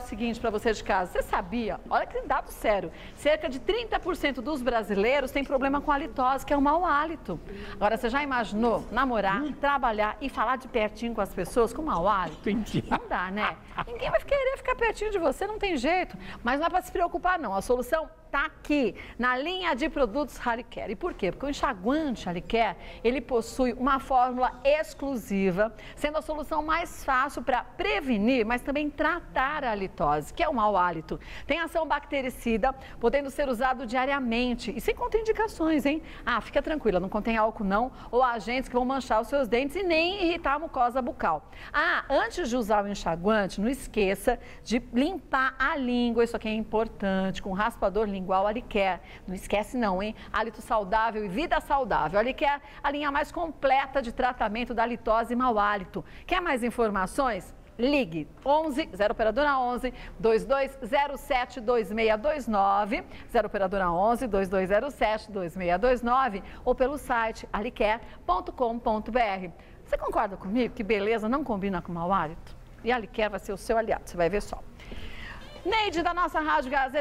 o seguinte para você de casa, você sabia? Olha que dado sério, cerca de 30% dos brasileiros têm problema com halitose, que é um mau hálito. Agora, você já imaginou namorar, trabalhar e falar de pertinho com as pessoas com mau hálito? Entendi. Não dá, né? Ninguém vai querer ficar pertinho de você, não tem jeito. Mas não é para se preocupar, não. A solução está aqui, na linha de produtos Halicare. E por quê? Porque o enxaguante Halicare, ele possui uma fórmula exclusiva, sendo a solução mais fácil para prevenir, mas também tratar a halitose, que é o mau hálito. Tem ação bactericida, podendo ser usado diariamente e sem contraindicações, hein? Ah, fica tranquila, não contém álcool não, ou agentes que vão manchar os seus dentes e nem irritar a mucosa bucal. Ah, antes de usar o enxaguante, não esqueça de limpar a língua, isso aqui é importante, com raspador lingual igual a Alicare. Não esquece não, hein? Hálito saudável e vida saudável. A Alicare, a linha mais completa de tratamento da litose e mau hálito. Quer mais informações? Ligue 11 0 operadora 11 2207 2629 0 operadora 11 2207 2629 ou pelo site alicare.com.br. Você concorda comigo que beleza não combina com mau hálito? E a Alicare vai ser o seu aliado, você vai ver só. Neide da nossa Rádio Gazeta